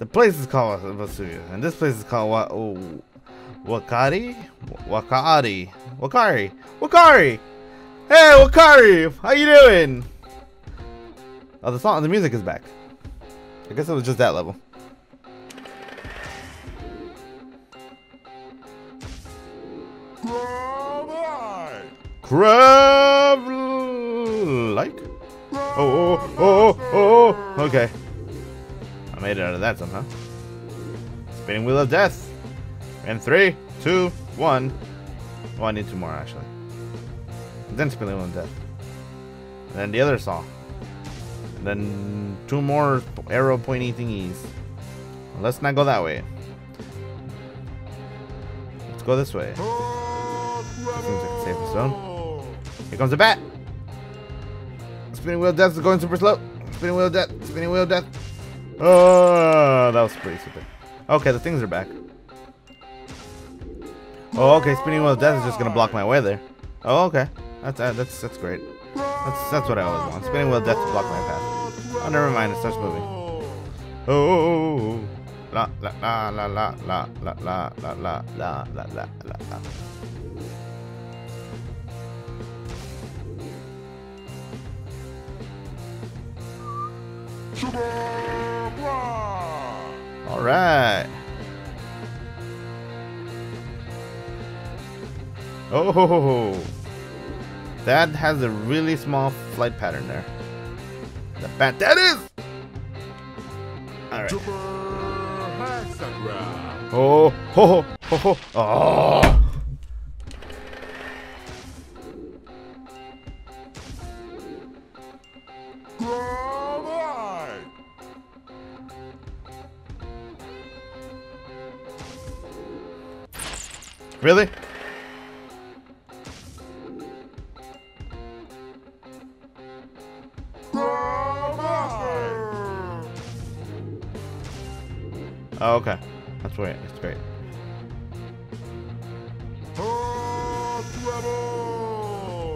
The place is called Vesuvius, and this place is called? Oh, Wakari? Wakari? Wakari? Wakari! Hey, Wakari! How you doing? Oh, the song, the music is back. I guess it was just that level. Crab like? Oh, oh, oh, oh, oh, okay. I made it out of that somehow. Spinning Wheel of Death. And three, two, one. Oh, I need two more actually. And then Spinning Wheel of Death. And then the other saw. And then two more arrow pointy thingies. Well, let's not go that way. Let's go this way. Seems like a safe zone. Here comes the bat. Spinning wheel of death is going super slow. Spinning wheel of death. Spinning wheel of death. Oh, that was pretty stupid. Okay, the things are back. Oh, okay. Spinning wheel of death is just gonna block my way there. Oh, okay. That's uh, that's that's great. That's that's what I always want. Spinning wheel of death to block my path. Oh, never mind. It starts moving. Oh. La la la la la la la la la la la la la la. All right. Oh, that has a really small flight pattern there. The bat that is. All right. Oh, ho, ho, ho, ho. Oh. Really? Oh, okay. That's great. That's great.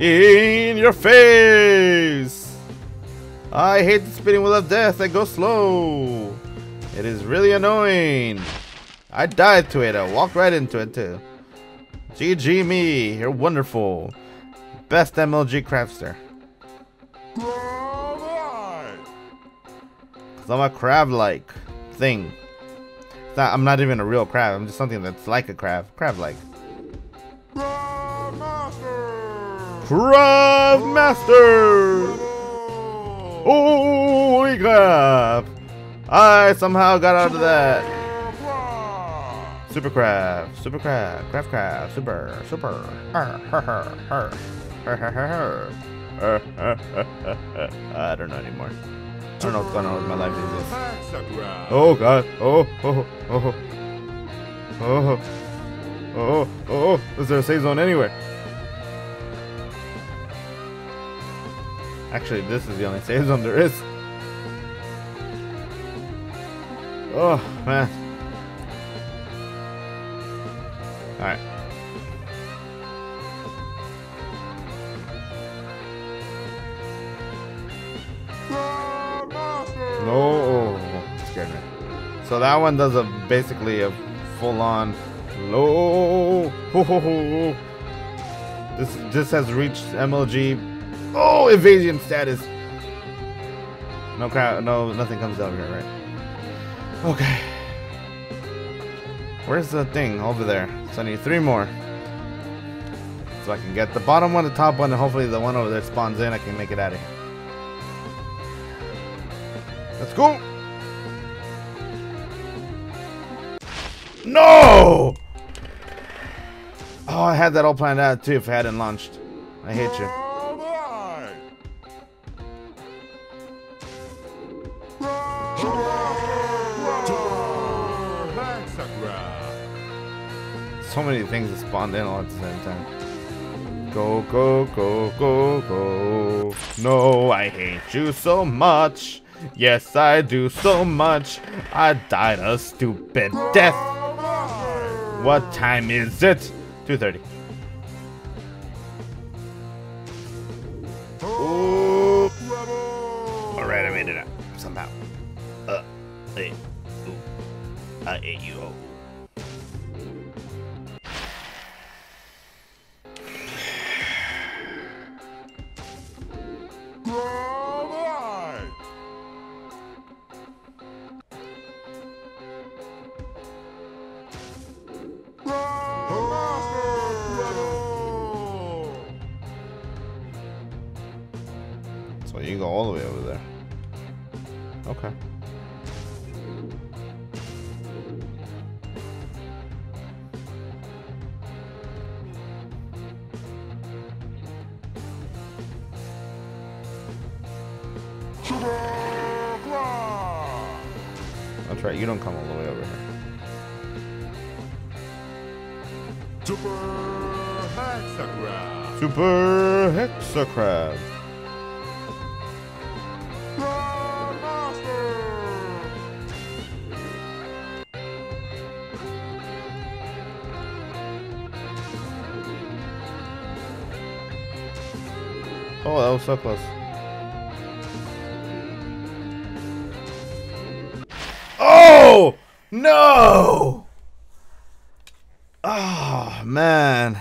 In your face! I hate the spinning wheel of death that goes slow. It is really annoying. I died to it. I walked right into it too. GG me. You're wonderful. Best MLG crafter. Cause I'm a crab-like thing. Not, I'm not even a real crab. I'm just something that's like a crab. Crab-like. Crab Master! Holy crap! I somehow got out of that. Super crab, super crab, crab crab, super, super. Her. I don't know anymore. I don't know what's going on with my life these days. Oh god. Oh, oh, oh. Oh. Oh, oh. oh. Is there a save zone anywhere? Actually, this is the only save zone there is. Oh, man. Alright. No, scared me. So that one does a basically a full-on low. Ho, ho, ho. This just has reached MLG. Oh, evasion status. No crowd. No, nothing comes down here, right? Okay. Where's the thing over there? So I need three more. So I can get the bottom one, the top one, and hopefully the one over there spawns in. I can make it out of here. Let's go. No! Oh, I had that all planned out too if I hadn't launched. I hate you. Many things that spawned in all at the same time. Go, go, go, go, go. No, I hate you so much. Yes, I do so much. I died a stupid death. What time is it? 2.30. Ooh. Alright, I made it up. Somehow. Uh, hey. Ooh. I ate you. Okay. That's right, you don't come all the way over here. Super Hexagram. Super Hexacrab. That was so close. Oh! No! Oh, man.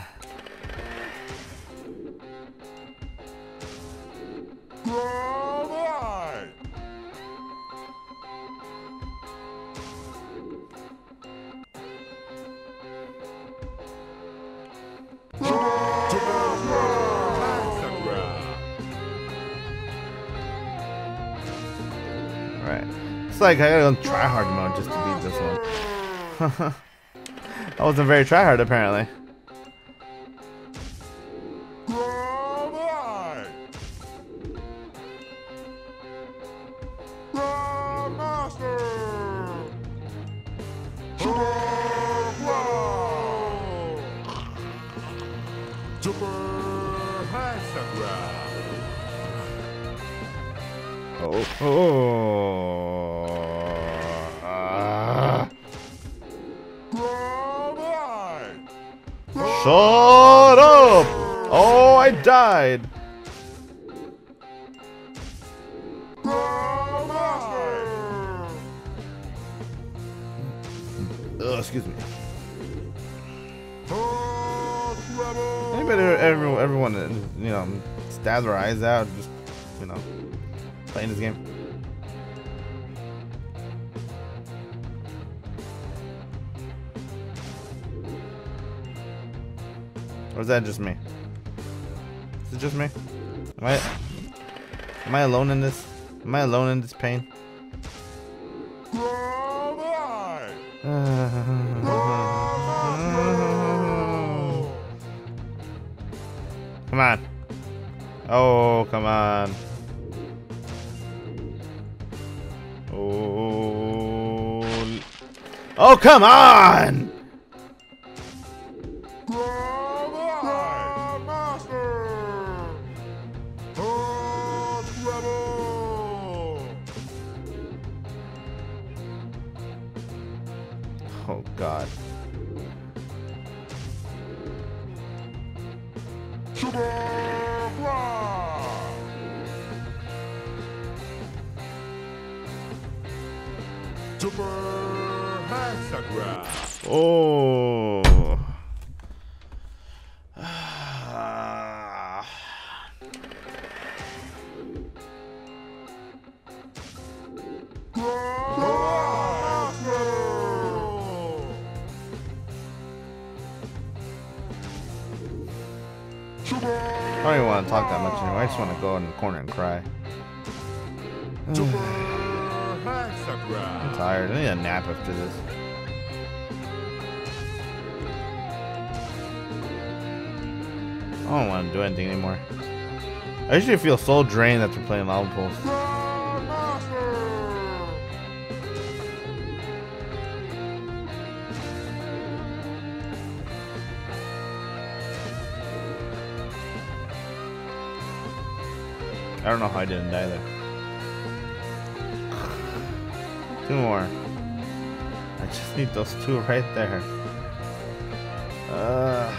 Right. It's like I gotta go try hard mode just to beat this one. that wasn't very try hard apparently. Super. Oh. Oh. Ah. Shut up! Oh, I died. Ugh, excuse me. Anybody, everyone, everyone, you know, stabs their eyes out, just, you know, playing this game. Or is that just me? Is it just me? Am I, am I alone in this? Am I alone in this pain? Come on. Oh, come on. Oh, come on! Oh, God. Just want to go in the corner and cry. I'm tired. I need a nap after this. I don't want to do anything anymore. I usually feel so drained after playing Lavapools. I don't know how I didn't die there. Two more. I just need those two right there. Uh,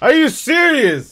are you serious?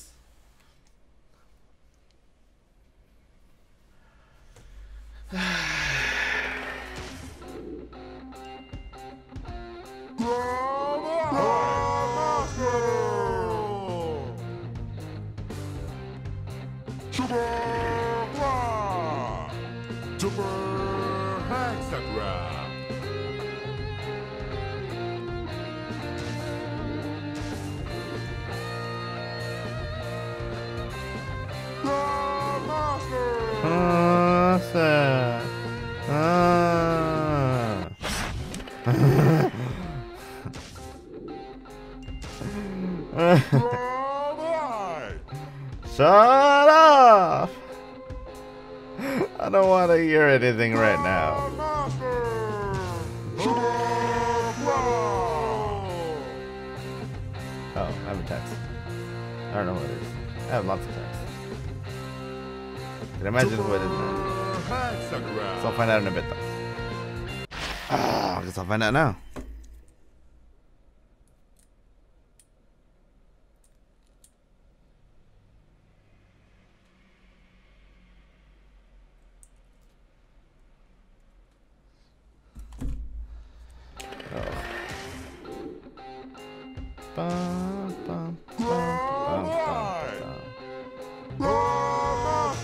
Shut off! I don't want to hear anything right now. Oh, I have a text. I don't know what it is. I have lots of texts. Can imagine what it is. So I'll find out in a bit though. Ah, I guess I'll find out now.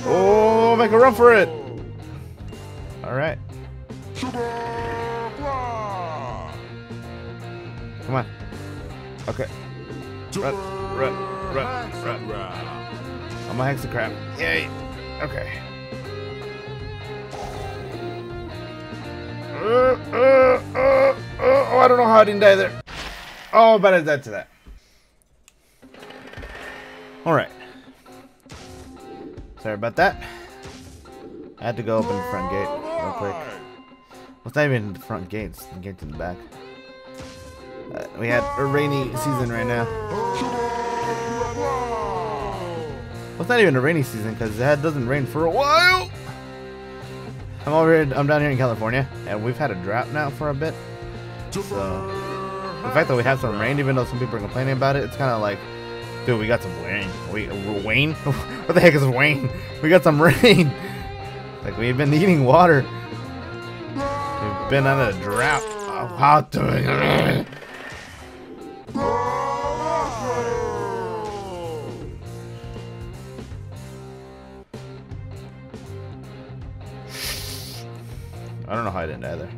Oh, make a run for it! All right, come on. Okay, Super run, run, run. Hexagram! I'm a hexacrap. Yay. Okay. Uh, uh, uh, uh, oh, I don't know how I didn't die there. Oh, but I died to that. All right. Sorry about that. I had to go open the front gate real quick. Well, it's not even the front gate, it's the gate in the back. Uh, we had a rainy season right now. Well, it's not even a rainy season because it doesn't rain for a while. I'm over here. I'm down here in California, and we've had a drought now for a bit. So the fact that we have some rain, even though some people are complaining about it, it's kind of like, dude, we got some rain. We Wayne? what the heck is Wayne? We got some rain. like we've been needing water. We've been on a drought. Oh, how to? I don't know how I didn't die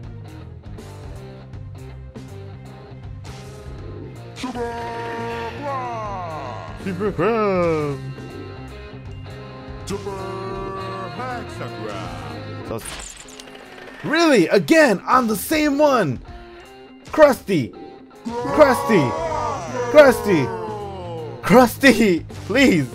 Really? Again? I'm the same one! Krusty! Krusty! Krusty! Krusty! Please!